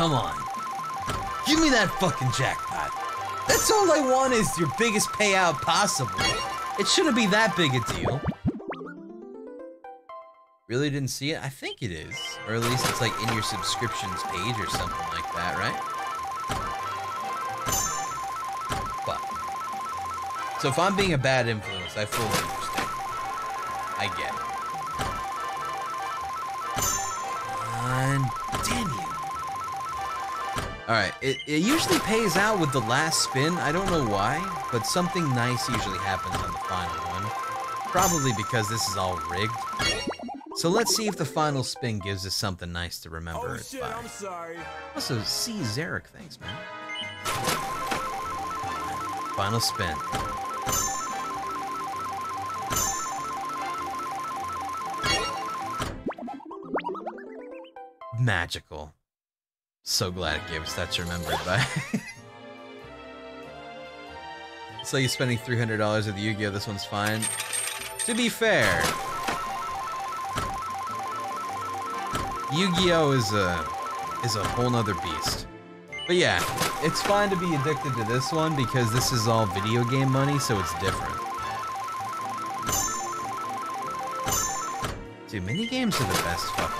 Come on. Give me that fucking jackpot. That's all I want is your biggest payout possible. It shouldn't be that big a deal. Really didn't see it? I think it is. Or at least it's like in your subscriptions page or something like that, right? But. So if I'm being a bad influence, I fully understand. I get it, it usually pays out with the last spin. I don't know why, but something nice usually happens on the final one. Probably because this is all rigged. So let's see if the final spin gives us something nice to remember. Oh shit, I'm sorry. Also, see Zarek, thanks, man. Final spin. Magical. So glad it gave us that to remember it by. so you're spending $300 at the Yu-Gi-Oh! This one's fine. To be fair, Yu-Gi-Oh is a is a whole nother beast. But yeah, it's fine to be addicted to this one because this is all video game money, so it's different. Dude, mini games are the best fucking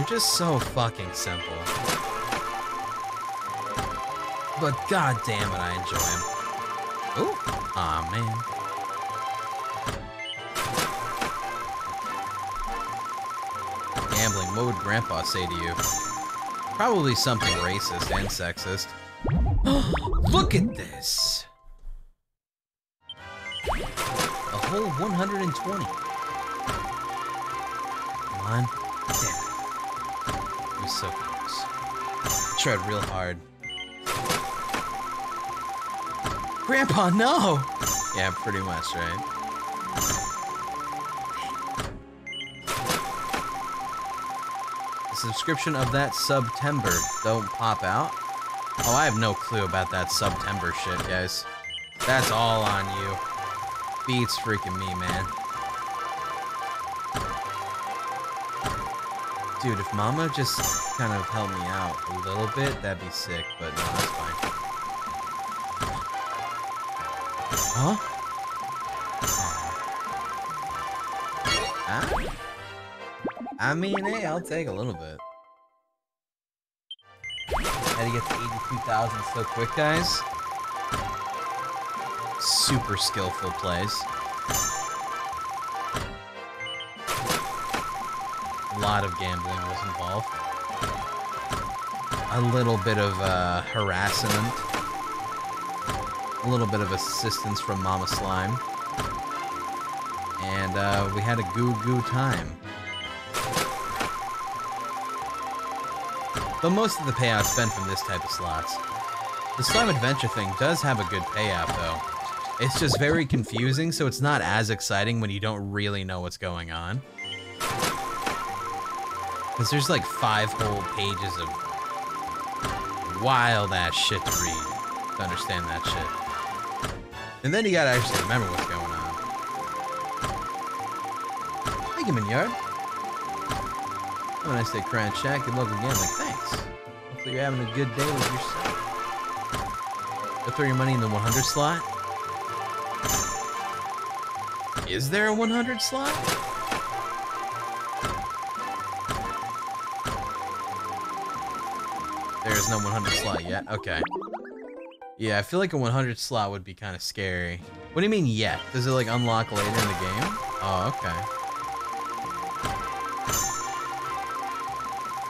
They're just so fucking simple. But god damn it, I enjoy them. Ooh, aw man. Gambling, what would Grandpa say to you? Probably something racist and sexist. Look at this! A whole 120. Come on. Damn it. It was so close. Tried real hard. Grandpa, no! Yeah, pretty much, right? The subscription of that September don't pop out? Oh, I have no clue about that September shit, guys. That's all on you. Beats freaking me, man. Dude, if Mama just kind of helped me out a little bit, that'd be sick, but no, that's fine. Huh? Huh? I mean, hey, I'll take a little bit. Had to get to 82,000 so quick, guys. Super skillful plays. Lot of gambling was involved. A little bit of uh, harassment. A little bit of assistance from Mama Slime. And uh, we had a goo goo time. But most of the payout's been from this type of slots. The Slime Adventure thing does have a good payout, though. It's just very confusing, so it's not as exciting when you don't really know what's going on. Because there's like five whole pages of wild ass shit to read to understand that shit. And then you gotta actually remember what's going on. Thank you, Minyard. Have a nice day, Cran Shack. Good luck again. Like, thanks. Hopefully you're having a good day with yourself. Go throw your money in the 100 slot. Is there a 100 slot? No 100 slot yet. Okay. Yeah, I feel like a 100 slot would be kind of scary. What do you mean yet? Does it like unlock later in the game? Oh, okay.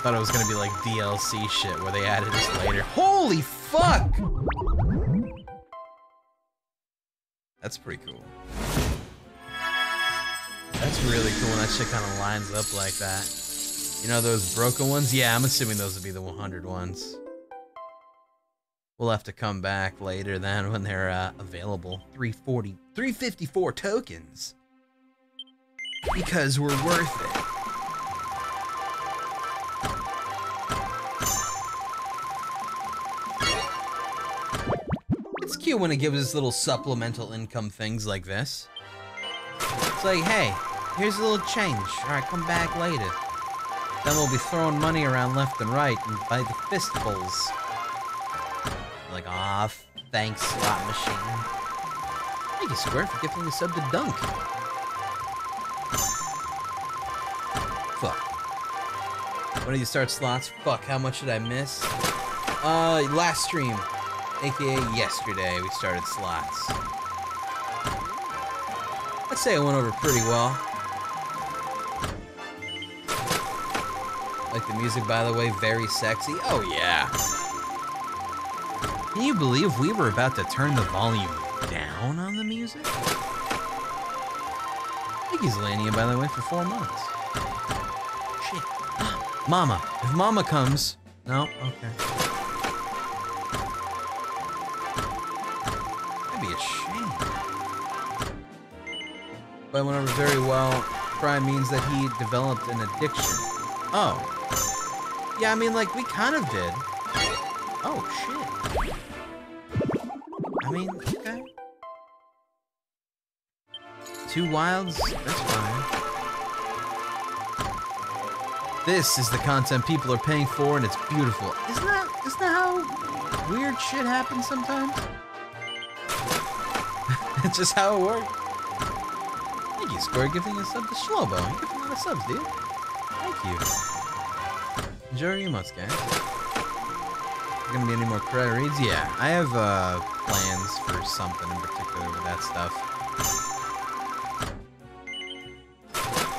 Thought it was gonna be like DLC shit where they added this later. Holy fuck! That's pretty cool. That's really cool when that shit kind of lines up like that. You know those broken ones? Yeah, I'm assuming those would be the 100 ones. We'll have to come back later then when they're uh, available. 340, 354 tokens. Because we're worth it. It's cute when it gives us little supplemental income things like this. It's like, hey, here's a little change. Alright, come back later. Then we'll be throwing money around left and right and by the fistfuls. Like, ah, thanks, slot machine. Thank you, Square, for gifting the sub to Dunk. Fuck. When do you start slots? Fuck, how much did I miss? Uh, last stream, aka yesterday, we started slots. I'd say it went over pretty well. Like the music, by the way, very sexy. Oh, yeah. Can you believe we were about to turn the volume down on the music? Thank you, Zelania, by the way, for four months. Shit. Mama. If Mama comes... No? Okay. That'd be a shame. But I over very well. Crime means that he developed an addiction. Oh. Yeah, I mean, like, we kind of did. Oh, shit. I mean, okay. Two wilds? That's fine. This is the content people are paying for, and it's beautiful. Isn't that, isn't that how weird shit happens sometimes? it's just how it works. Thank you, Score, giving a sub to Shlobo. You give a lot of subs, dude. Thank you. Enjoy your emotes, guys. Gonna be any more credit reads? Yeah, I have uh, plans for something in particular with that stuff.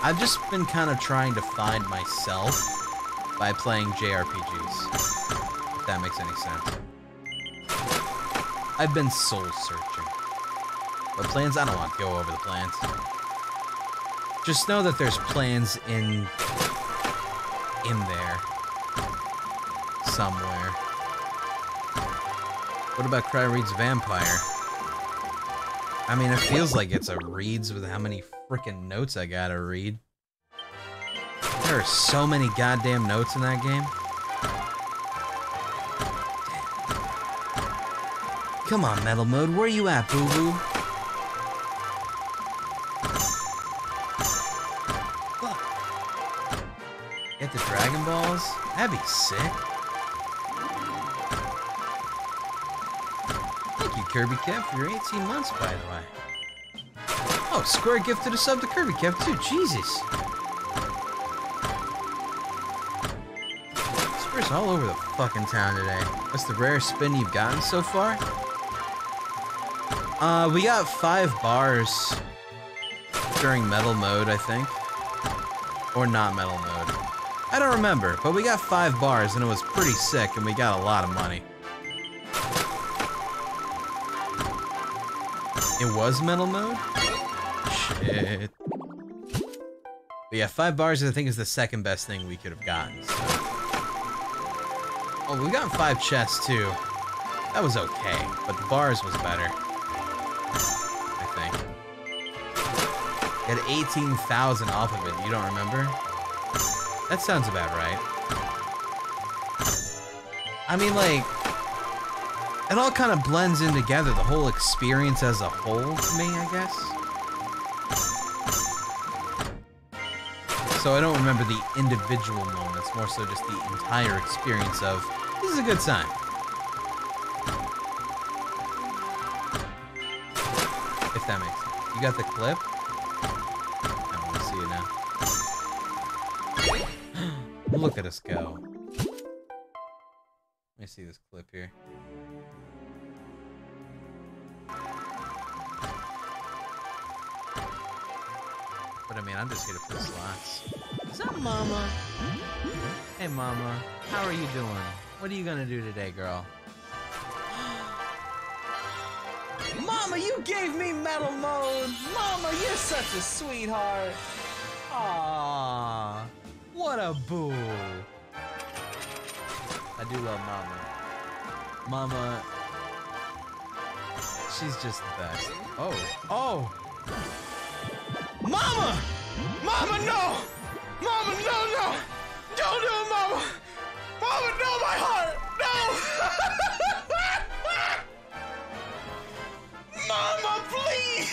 I've just been kind of trying to find myself by playing JRPGs, if that makes any sense. I've been soul searching. But plans, I don't want to go over the plans. Just know that there's plans in in there somewhere. What about Cry Reads Vampire? I mean, it feels like it's a reads with how many freaking notes I gotta read. There are so many goddamn notes in that game. Come on, Metal Mode, where you at, boo-boo? Get the Dragon Balls? That'd be sick. Kirby Kev, for your 18 months, by the way. Oh, Square gifted a sub to Kirby Kev, too. Jesus. Square's all over the fucking town today. What's the rarest spin you've gotten so far? Uh, we got five bars during metal mode, I think. Or not metal mode. I don't remember, but we got five bars and it was pretty sick and we got a lot of money. It was metal mode? Shit. But yeah, five bars I think is the second best thing we could have gotten. So. Oh, we got five chests too. That was okay, but the bars was better. I think. Get 18,000 off of it, you don't remember? That sounds about right. I mean, like, it all kind of blends in together, the whole experience as a whole to me, I guess. So I don't remember the individual moments, more so just the entire experience of, this is a good sign. If that makes sense. You got the clip? I want to see it now. Look at us go. Let me see this clip here. I'm just here to play slots. Is that Mama? Hey, Mama. How are you doing? What are you gonna do today, girl? Mama, you gave me metal mode! Mama, you're such a sweetheart! Aww. What a boo. I do love Mama. Mama, she's just the best. Oh, oh! Mama! Mama, no! Mama, no, no! Don't do it, Mama! Mama, no, my heart! No! Mama, please!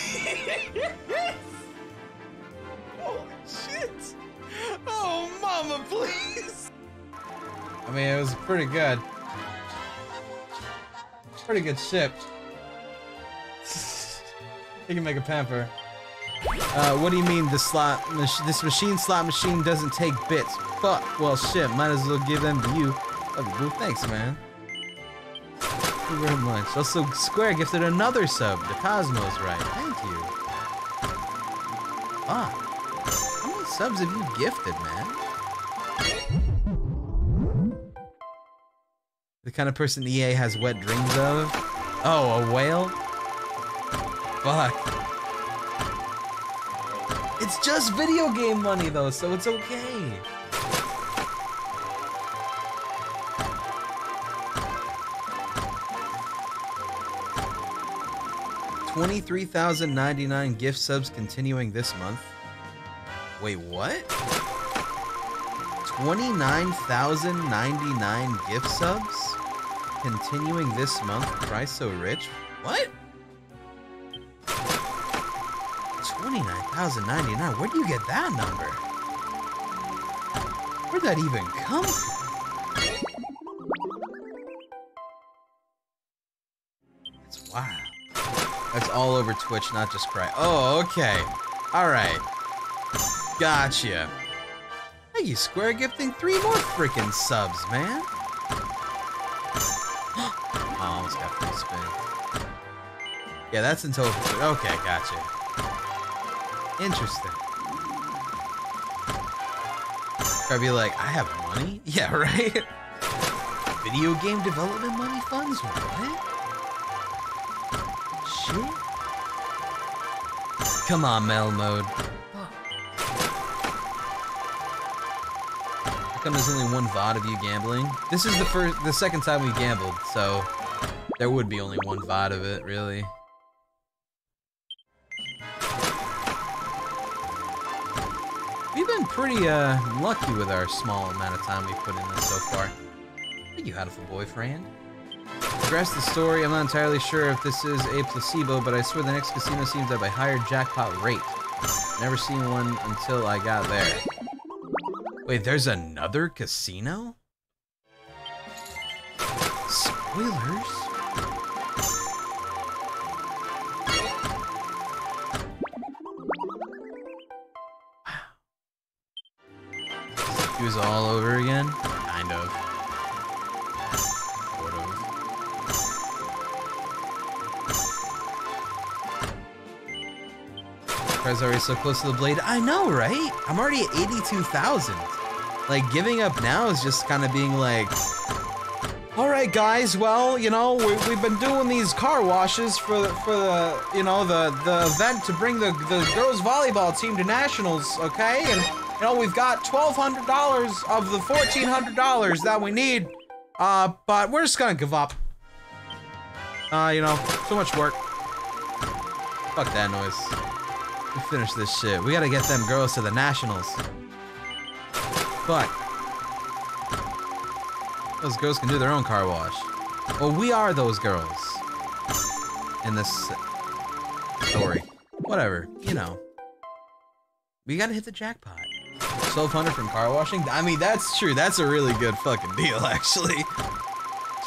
Holy oh, shit! Oh, Mama, please! I mean, it was pretty good. Pretty good ship. you can make a pamper. Uh, what do you mean the slot mach this machine slot machine doesn't take bits? Fuck. Well, shit. Might as well give them to you. Oh, thanks, man. Thank you very much. Also, Square gifted another sub. The Cosmos, right? Thank you. Ah, how many subs have you gifted, man? The kind of person EA has wet dreams of? Oh, a whale? Fuck. It's just video game money though, so it's okay. Twenty-three thousand ninety-nine gift subs continuing this month. Wait, what? 29,099 gift subs? Continuing this month, price so rich? What? 29,099? Where do you get that number? Where'd that even come from? That's wild. That's all over Twitch, not just Cry. Oh, okay. Alright. Gotcha. Thank you, Square, gifting three more freaking subs, man. oh, almost got free spin. Yeah, that's in total. Okay, gotcha. Interesting. I'd be like, I have money? Yeah, right? Video game development money funds? What? Shit? Come on, Mel mode. How come there's only one VOD of you gambling? This is the first, the second time we gambled, so there would be only one VOD of it, really. Been pretty uh, lucky with our small amount of time we've put in this so far. Thank you, Hatful Boyfriend. Progress the story, I'm not entirely sure if this is a placebo, but I swear the next casino seems to have a higher jackpot rate. Never seen one until I got there. Wait, there's another casino? Spoilers? He was all over again? Kind of. Sort of. Guy's already so close to the blade. I know, right? I'm already at 82,000. Like, giving up now is just kind of being like, all right, guys. Well, you know, we, we've been doing these car washes for the, for the, you know, the the event to bring the the girls volleyball team to nationals. Okay, and you know we've got twelve hundred dollars of the fourteen hundred dollars that we need. Uh, but we're just gonna give up. Uh, you know, too much work. Fuck that noise. We finish this shit. We gotta get them girls to the nationals. But those girls can do their own car wash. Well, we are those girls in this story. Whatever, you know. We gotta hit the jackpot. 1200 from car washing? I mean, that's true. That's a really good fucking deal, actually.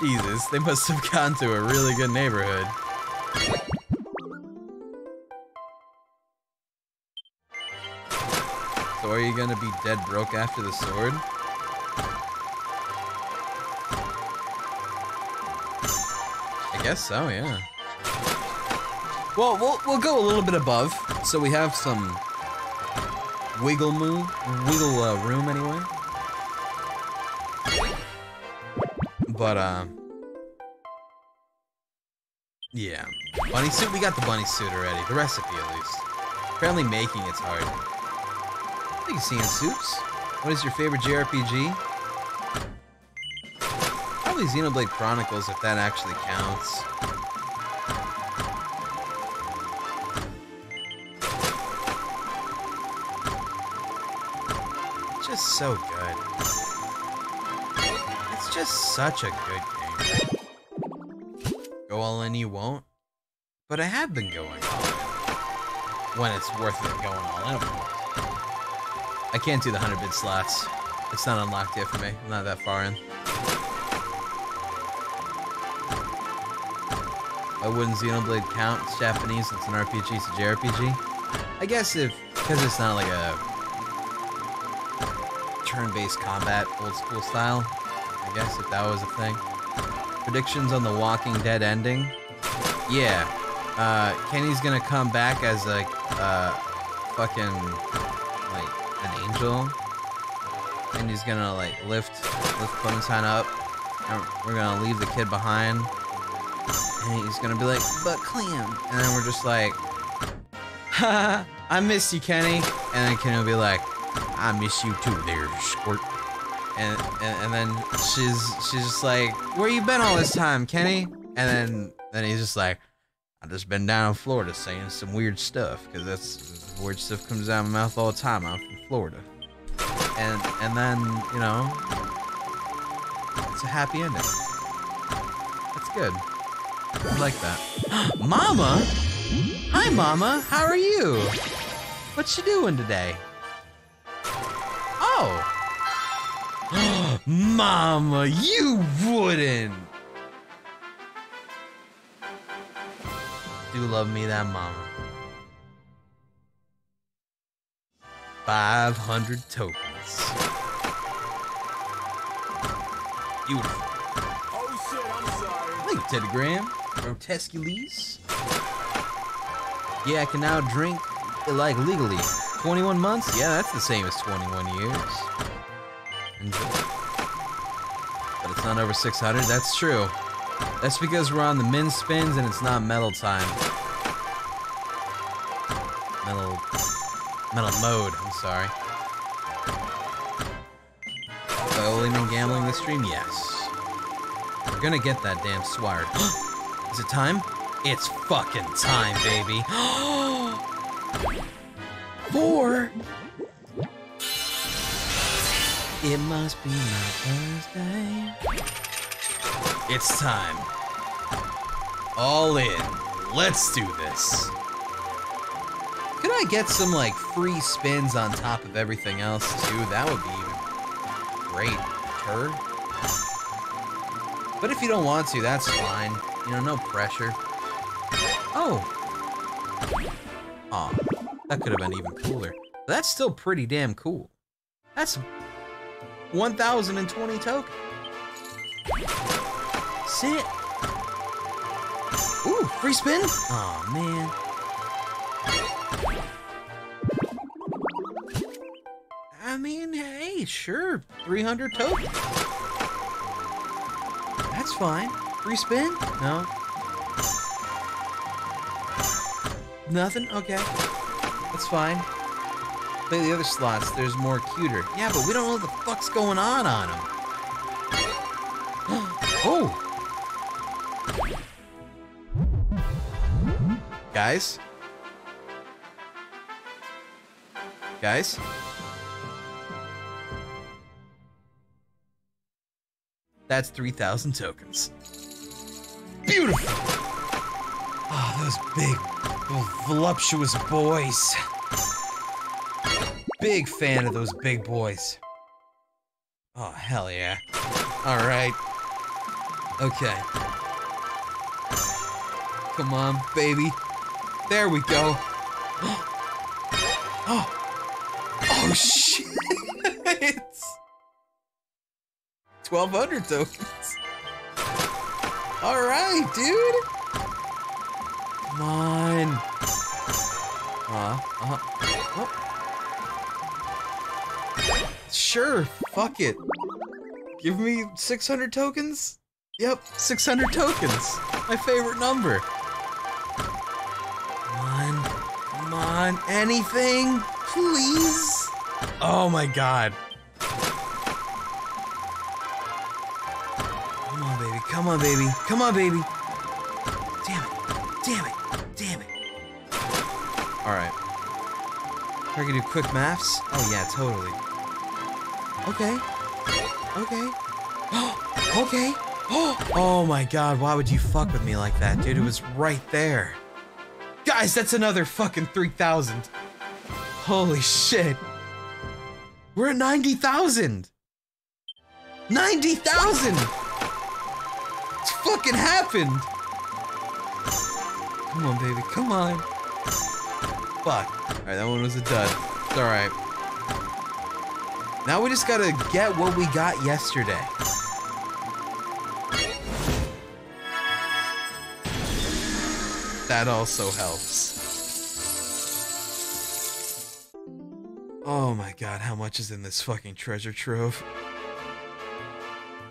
Jesus, they must have gone to a really good neighborhood. So are you gonna be dead broke after the sword? I guess so, yeah. Well, we'll we'll go a little bit above, so we have some wiggle move, wiggle uh, room anyway. But uh, yeah, bunny suit. We got the bunny suit already. The recipe, at least. Apparently, making it's hard. Thank you, seeing soups. What is your favorite JRPG? Probably Xenoblade Chronicles, if that actually counts. so good. It's just such a good game. Go all in you won't? But I have been going all in. When it's worth it going all in, I can't do the 100-bit slots. It's not unlocked yet for me. I'm not that far in. Why wouldn't Xenoblade count? It's Japanese, it's an RPG, it's a JRPG. I guess if, because it's not like a turn-based combat, old school style, I guess if that was a thing. Predictions on the Walking Dead ending? Yeah. Uh, Kenny's gonna come back as a, uh, fucking, like, an angel. And he's gonna, like, lift, lift Clementine up. And we're gonna leave the kid behind. And he's gonna be like, but Clem. And then we're just like, ha, I miss you, Kenny. And then Kenny will be like, I miss you too there, squirt. And, and, and then she's she's just like, where you been all this time, Kenny? And then then he's just like, I just been down in Florida saying some weird stuff, because that's weird stuff comes out of my mouth all the time. I'm from Florida. And and then, you know, it's a happy ending. That's good. I like that. Mama? Hi, Mama. How are you? What you doing today? Oh. Mama, you wouldn't. Do love me that mama. 500 tokens. Beautiful. Oh shit, I'm sorry. Thank you, Teddygram. Grotescules. Yeah, I can now drink, like, legally. 21 months? Yeah, that's the same as 21 years. Enjoy. But it's not over 600? That's true. That's because we're on the min spins and it's not metal time. Metal... Metal mode, I'm sorry. Have I only been gambling this stream? Yes. We're gonna get that damn swire. Is it time? It's fucking time, baby. Four. It must be my Thursday. It's time. All in. Let's do this. Could I get some like free spins on top of everything else too? That would be great. Turd. But if you don't want to, that's fine. You know, no pressure. Oh. Aw, that could have been even cooler. That's still pretty damn cool. That's 1,020 tokens. Sit. Ooh, free spin? Aw, man. I mean, hey, sure, 300 tokens. That's fine. Free spin? No. Nothing? Okay. That's fine. Play the other slots. There's more cuter. Yeah, but we don't know what the fuck's going on on them. oh! Guys? Guys? That's 3,000 tokens. Beautiful! Oh, those big, Oh, voluptuous boys. Big fan of those big boys. Oh, hell yeah. Alright. Okay. Come on, baby. There we go. Oh. Oh, shit. 1,200 tokens. Alright, dude. Come on. Uh, uh, oh. Sure, fuck it. Give me 600 tokens? Yep, 600 tokens. My favorite number. Come on. Come on. Anything? Please? Oh my god. Come on, baby. Come on, baby. Come on, baby. Damn it. Damn it. Are gonna do quick maths? Oh yeah, totally. Okay. Okay. okay. Oh my god, why would you fuck with me like that, dude? It was right there. Guys, that's another fucking 3,000. Holy shit. We're at 90,000. 90,000! It's fucking happened! Come on, baby. Come on. Fuck. Alright, that one was a dud. It's alright. Now we just gotta get what we got yesterday. That also helps. Oh my god, how much is in this fucking treasure trove?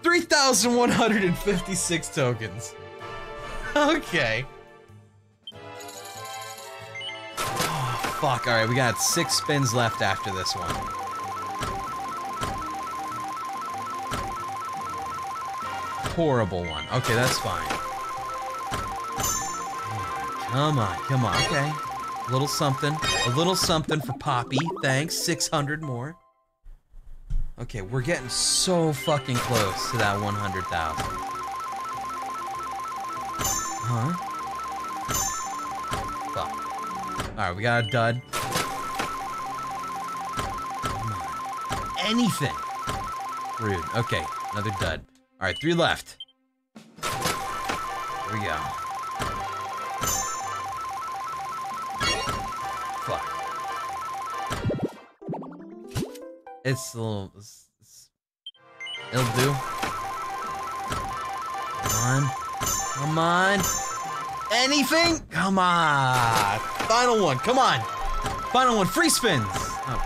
3,156 tokens. Okay. Fuck. Alright, we got six spins left after this one. Horrible one. Okay, that's fine. Come on, come on. Okay. A little something. A little something for Poppy. Thanks. 600 more. Okay, we're getting so fucking close to that 100,000. Huh? Alright, we got a dud. Anything. Rude. Okay, another dud. Alright, three left. Here we go. Fuck. It's a little. It's, it's, it'll do. Come on. Come on. Anything? Come on. Final one. Come on. Final one. Free spins. Oh.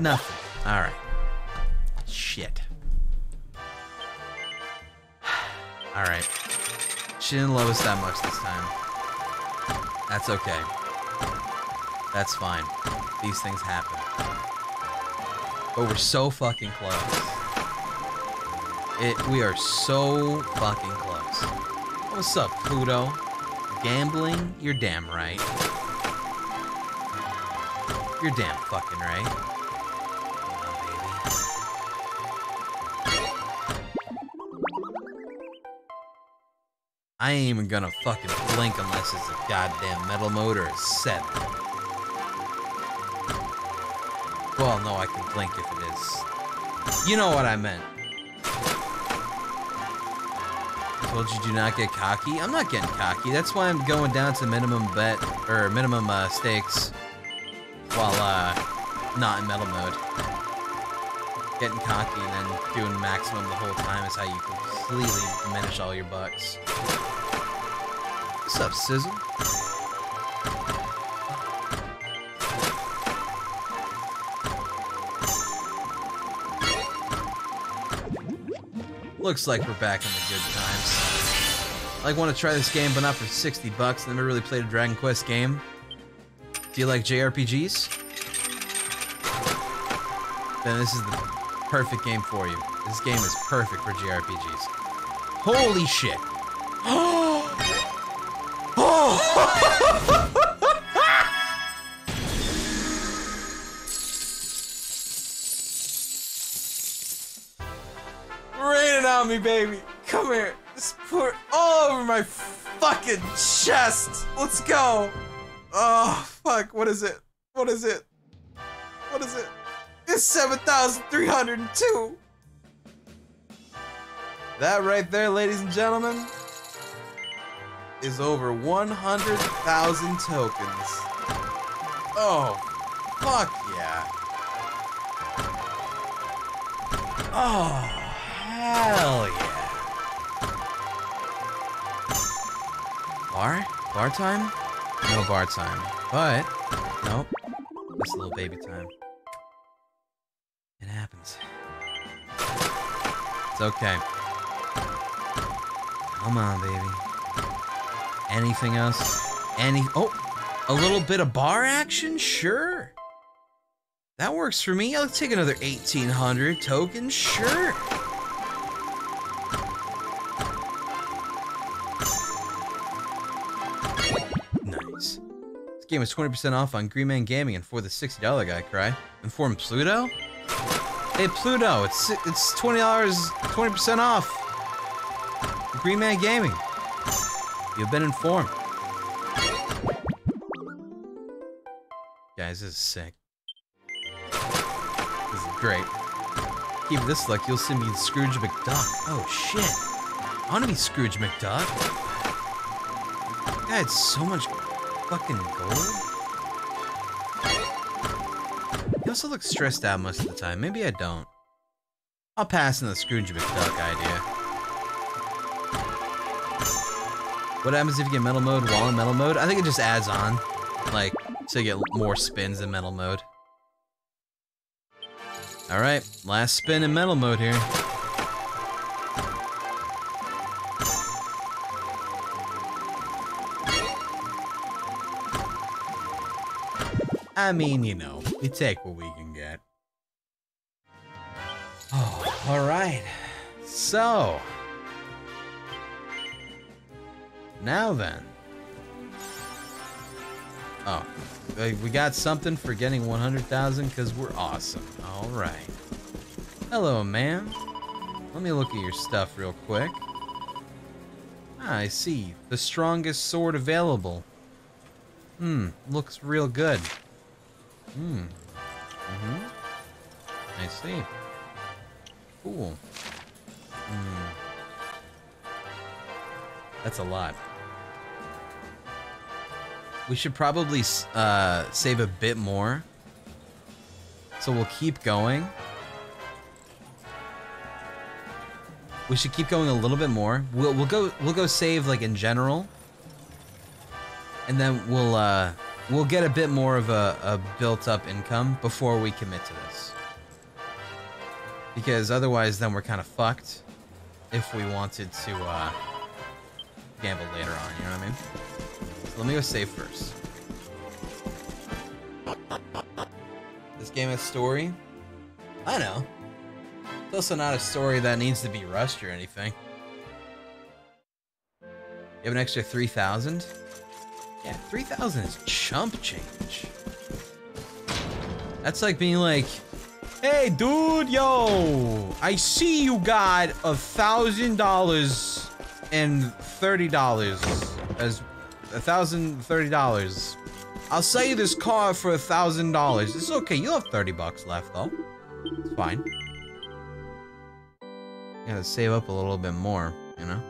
Nothing. All right. Shit. All right. She didn't love us that much this time. That's okay. That's fine. These things happen. But we're so fucking close. It we are so fucking close. What's up, Pluto? Gambling? You're damn right. You're damn fucking right. I ain't even gonna fucking blink unless it's a goddamn metal motor is set. Well, no, I can blink if it is. You know what I meant. Told you do not get cocky. I'm not getting cocky. That's why I'm going down to minimum bet or minimum uh, stakes while uh, not in metal mode. Getting cocky and then doing maximum the whole time is how you completely diminish all your bucks. What's up, Sizzle? Looks like we're back in the good times. I Like, want to try this game, but not for 60 bucks. Never really played a Dragon Quest game. Do you like JRPGs? Then this is the perfect game for you. This game is perfect for JRPGs. Holy shit! Rain oh! on me, baby. Come here. Just pour it all over my fucking chest. Let's go. Oh, fuck. What is it? What is it? What is it? It's 7,302. That right there, ladies and gentlemen, is over 100,000 tokens. Oh, fuck yeah. Oh, hell yeah. Bar? Bar time? No bar time. But, nope. Just a little baby time. It happens. It's okay. Come on, baby. Anything else? Any. Oh! A little bit of bar action? Sure. That works for me. I'll take another 1800 tokens. Sure. Game is 20% off on Green Man Gaming and for the $60 guy, cry. Inform Pluto? Hey Pluto, it's it's twenty dollars, twenty percent off. Green Man Gaming. You've been informed. Guys, this is sick. This is great. Keep this luck, you'll see me Scrooge McDuck. Oh shit. I wanna be Scrooge McDuck. guy had so much fucking gold. He also looks stressed out most of the time. Maybe I don't. I'll pass on the Scrooge McDuck idea. What happens if you get metal mode while in metal mode? I think it just adds on. Like, so you get more spins in metal mode. Alright, last spin in metal mode here. I mean, you know, we take what we can get. Oh, alright. So. Now then. Oh, we got something for getting 100,000 because we're awesome. Alright. Hello, ma'am. Let me look at your stuff real quick. Ah, I see. The strongest sword available. Hmm, looks real good. Hmm. Mm-hmm. I see. Cool. Hmm. That's a lot. We should probably uh, save a bit more. So we'll keep going. We should keep going a little bit more. We'll we'll go we'll go save like in general. And then we'll uh we'll get a bit more of a, a built up income before we commit to this. Because otherwise then we're kind of fucked if we wanted to uh gamble later on, you know what I mean? So let me go save first. This game has story? I know. It's also not a story that needs to be rushed or anything. You have an extra 3,000? Yeah, 3,000 is chump change. That's like being like, hey dude, yo, I see you got a thousand dollars and thirty dollars as a thousand thirty dollars. I'll sell you this car for a thousand dollars. It's okay. You'll have thirty bucks left though. It's fine. Gotta save up a little bit more, you know.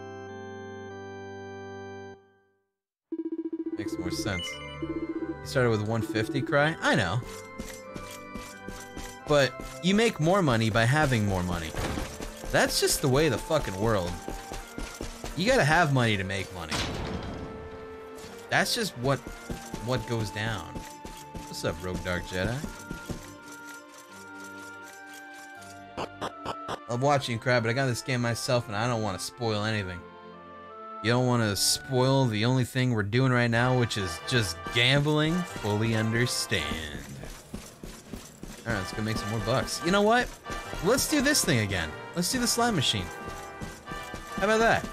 Sense. You started with 150, cry. I know. But you make more money by having more money. That's just the way the fucking world you gotta have money to make money. That's just what what goes down. What's up, Rogue Dark Jedi? I'm watching crap, but I got this game myself and I don't want to spoil anything. You don't want to spoil the only thing we're doing right now, which is just gambling. Fully understand. Alright, let's go make some more bucks. You know what? Let's do this thing again. Let's do the slime machine. How about that?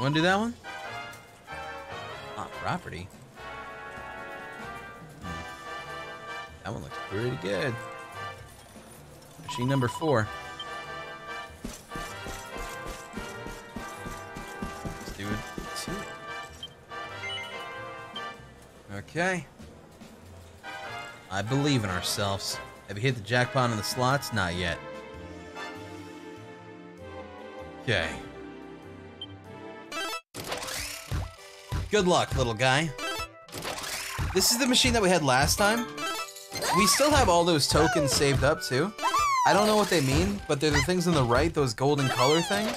Wanna do that one? Ah, property. Hmm. That one looks pretty good. Machine number four. Okay. I believe in ourselves. Have you hit the jackpot in the slots? Not yet. Okay. Good luck, little guy. This is the machine that we had last time. We still have all those tokens saved up, too. I don't know what they mean, but they're the things on the right, those golden color things.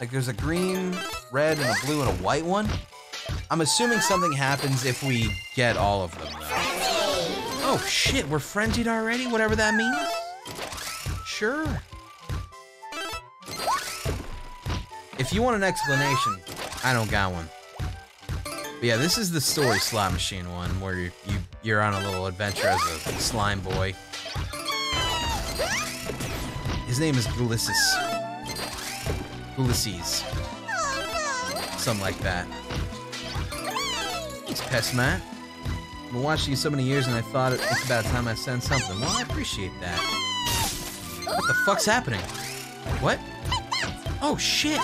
Like there's a green, red, and a blue, and a white one. I'm assuming something happens if we get all of them, though. Oh shit, we're frenzied already? Whatever that means? Sure. If you want an explanation, I don't got one. But yeah, this is the story slot machine one where you, you you're on a little adventure as a slime boy. His name is Ulysses. Ulysses. Something like that. Thanks, Pestmat. I've been watching you so many years and I thought it's about time I sent something. Well, I appreciate that. What the fuck's happening? What? Oh, shit!